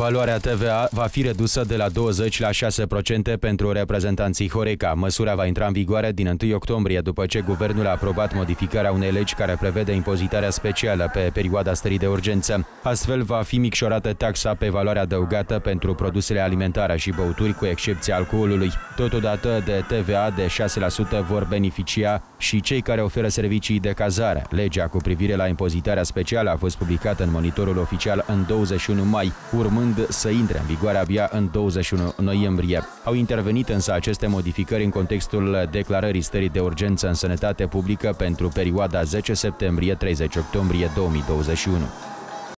Valoarea TVA va fi redusă de la 20 la 6% pentru reprezentanții Horeca. Măsura va intra în vigoare din 1 octombrie, după ce guvernul a aprobat modificarea unei legi care prevede impozitarea specială pe perioada stării de urgență. Astfel va fi micșorată taxa pe valoare adăugată pentru produsele alimentare și băuturi, cu excepția alcoolului. Totodată de TVA de 6% vor beneficia și cei care oferă servicii de cazare. Legea cu privire la impozitarea specială a fost publicată în monitorul oficial în 21 mai, urmând urmând să intre în vigoare abia în 21 noiembrie. Au intervenit însă aceste modificări în contextul declarării stării de urgență în sănătate publică pentru perioada 10 septembrie-30 octombrie 2021.